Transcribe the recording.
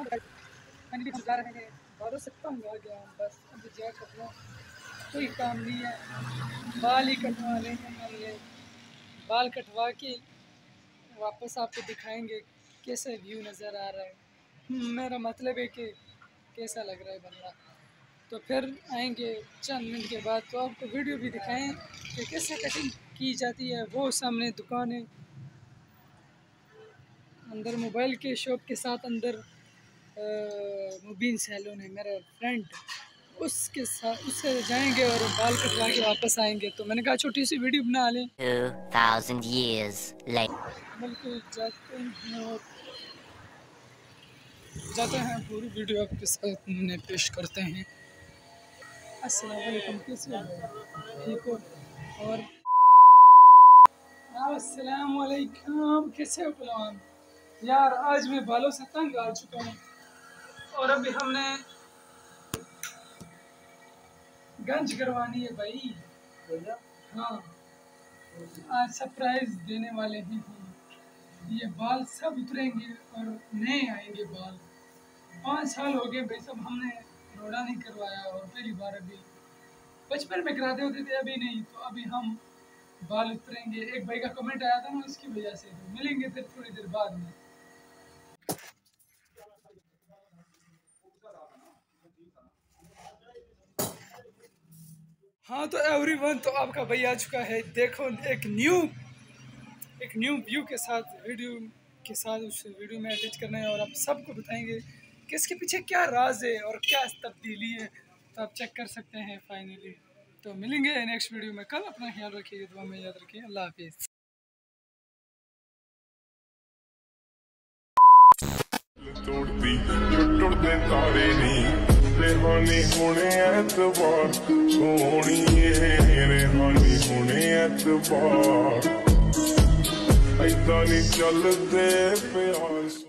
मैंने भी हैं। गया, बस अब जा कर कोई काम नहीं है। बाल ही कटवा लेंगे हमने बाल कटवा के वापस आपको दिखाएँगे कैसे व्यू नज़र आ रहा है। मेरा मतलब है कि कैसा लग रहा है बंदा। तो फिर आएँगे चंद मिनट के बाद तो आपको वीडियो भी दिखाएँ कि कैसे कटिंग की जाती है। वो सामने दुकान है। अंदर मोबाइल के शॉप के साथ अंदर मुबीन सैलून है मेरा फ्रेंड उसके साथ उससे जाएँगे और बाल कटवा के वापस आएँगे। तो मैंने कहा छोटी सी वीडियो बना लें। 2000 years later बिल्कुल जाते हैं और जाते हैं। पूरी वीडियो आपके साथ पेश करते हैं। अस्सलाम वालेकुम कैसे ठीक हो? और अस्सलाम वालेकुम कैसे हो यार आज मैं बालों से तंग आ चुका हूँ। और अभी हमने गंज करवानी है भाई। हाँ। आज सरप्राइज़ देने वाले हैं। हम ये बाल सब उतरेंगे और नए आएँगे बाल। पाँच साल हो गए भाई सब हमने रोड़ा नहीं करवाया और पहली बार अभी। बचपन में कराते होते थे अभी नहीं। तो अभी हम बाल उतरेंगे। एक भाई का कमेंट आया था ना उसकी वजह से। तो मिलेंगे फिर थोड़ी देर बाद में। हाँ तो एवरीवन तो आपका भाई आ चुका है देखो एक न्यू एक न्यू व्यू के साथ वीडियो के साथ उस वीडियो में अटैच करना है और आप सबको बताएंगे कि इसके पीछे क्या राज है और क्या तब्दीली है तो आप चेक कर सकते हैं फाइनली तो मिलेंगे नेक्स्ट वीडियो में कल अपना ख्याल रखिए दुआ में याद रखिए अल्लाह हाफिज़ ਤੋੜਦੀ ਟੁੱਟਦੇ ਤਾਰੇ ਨਹੀਂ ਰਹਿਾਨੀ ਹੁਣੇ ਐਤਵਾਰ ਸੋਹਣੀਏ ਰਹਿਾਨੀ ਹੁਣੇ ਐਤਵਾਰ ਐਦਾਂ ਨਹੀਂ ਚੱਲਦੇ ਪਿਆਰ